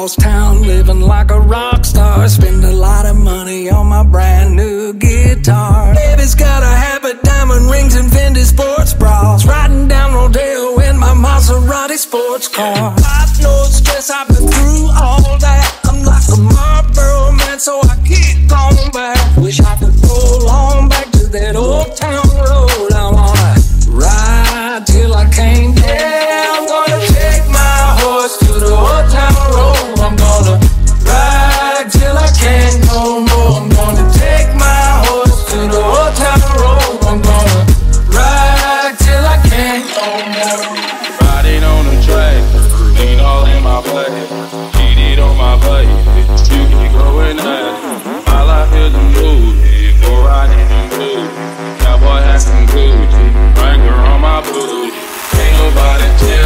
Down, cross town, living like a rock star. Spend a lot of money on my brand new guitar. Baby's got a habit, diamond rings, and Fendi sports bras. Riding down Rodeo in my Maserati sports car. Tell